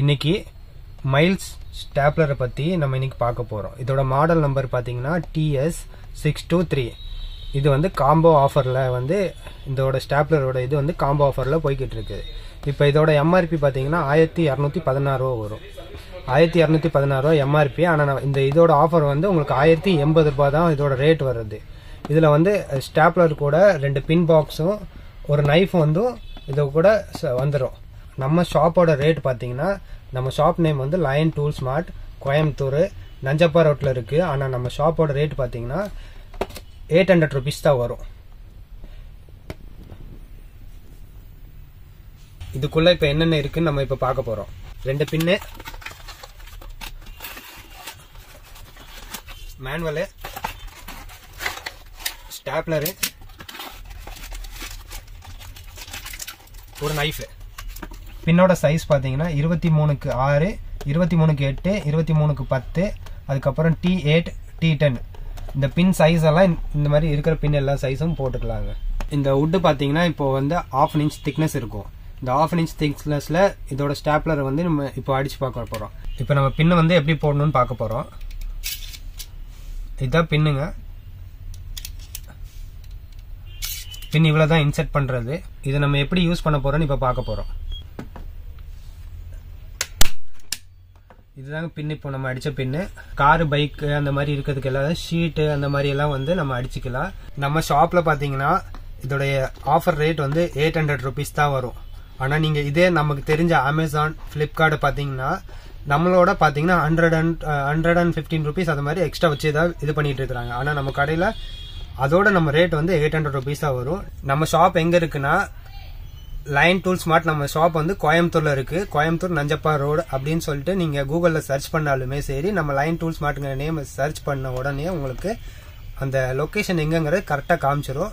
இன்னைக்கு மைல்ஸ் ஸ்டாப்லரை பற்றி நம்ம இன்னைக்கு பார்க்க போகிறோம் இதோட மாடல் நம்பர் பார்த்தீங்கன்னா டிஎஸ் சிக்ஸ் டூ த்ரீ இது வந்து காம்போ ஆஃபரில் வந்து இதோட ஸ்டாப்லரோட இது வந்து காம்போ ஆஃபரில் போய்கிட்டு இருக்குது இப்போ இதோட எம்ஆர்பி பார்த்தீங்கன்னா ஆயிரத்தி இரநூத்தி பதினாறு ரூபா வரும். ஆயிரத்தி இரநூத்தி பதினாறு ரூபா எம்ஆர்பி ஆனால் இந்த இதோட ஆஃபர் வந்து உங்களுக்கு ஆயிரத்தி எண்பது ரூபா தான் இதோட ரேட் வருது. இதில் வந்து ஸ்டாப்லர் கூட ரெண்டு பின் பாக்ஸும் ஒரு நைஃப் வந்தும் இது கூட வந்துடும் நம்ம ஷாப்போட ரேட் பார்த்தீங்கன்னா நம்ம ஷாப் நேம் வந்து lion tool smart Coimbatore Nanjappa ரோட்டில் இருக்குது ஆனால் நம்ம ஷாப்போட ரேட் பார்த்தீங்கன்னா எயிட் ஹண்ட்ரட் ருபீஸ் தான் வரும். இதுக்குள்ளே இப்போ என்னென்ன இருக்குன்னு நம்ம இப்போ பார்க்க போகிறோம் ரெண்டு பின்னு. மேனுவலு ஸ்டாப்லரு ஒரு நைஃபு பின்னோட சைஸ் பார்த்தீங்கன்னா இருபத்தி மூணுக்கு ஆறு இருபத்தி மூணுக்கு எட்டு இருபத்தி மூணுக்கு பத்து அதுக்கப்புறம் டி எயிட் டி டென் இந்த பின் சைஸ் எல்லாம் இந்த மாதிரி இருக்கிற பின் எல்லா சைஸும் போட்டுக்கலாங்க. இந்த வுட்டு பார்த்தீங்கன்னா இப்போ வந்து ஆஃப் இன்ச் திக்னஸ் இருக்கும். இந்த ஆஃப் இன்ச் திக்னஸில் இதோட ஸ்டாப்லர் வந்து நம்ம இப்போ அடிச்சு பார்க்க போகிறோம் இப்போ நம்ம பின்னை வந்து எப்படி போடணும்னு பார்க்க போகிறோம் இதுதான் பின்னுங்க பின் இவ்வளோ தான் இன்செர்ட் பண்ணுறது இதை நம்ம எப்படி யூஸ் பண்ண போகிறோம்னு இப்போ பார்க்க போகிறோம் இதுதாங்க பின் இப்போ நம்ம அடித்த பின்னு. காரு பைக்கு அந்த மாதிரி இருக்கிறதுக்கு எல்லாம் ஷீட்டு அந்த மாதிரி எல்லாம் வந்து நம்ம அடிச்சுக்கலாம். நம்ம ஷாப்பில் பார்த்தீங்கன்னா இதோடைய ஆஃபர் ரேட் வந்து எயிட் ஹண்ட்ரட் ருபீஸ் தான் வரும். ஆனால் நீங்கள் இதே நமக்கு தெரிஞ்ச அமேசான் ஃப்ளிப்கார்ட் பார்த்தீங்கன்னா நம்மளோட பார்த்தீங்கன்னா hundred and hundred and fifteen rupees அது மாதிரி எக்ஸ்ட்ரா வச்சு தான் இது பண்ணிட்டு இருக்காங்க ஆனால் நம்ம கடையில் அதோட நம்ம ரேட் வந்து எயிட் ஹண்ட்ரட் ருபீஸாக தான் வரும். நம்ம ஷாப் எங்கே இருக்குன்னா லைன் டூல் ஸ்மார்ட் நம்ம ஷாப் வந்து கோயம்புத்தூர்ல இருக்கு. கோயம்புத்தூர் நஞ்சப்பா ரோடு அப்படின்னு சொல்லிட்டு நீங்க கூகுள்ல சர்ச் பண்ணாலுமே சரி நம்ம லைன் டூல் ஸ்மார்ட்ங்கிற நேம் சர்ச் பண்ண உடனே உங்களுக்கு அந்த லொகேஷன் எங்கங்கிறது கரெக்டாக காமிச்சிடும்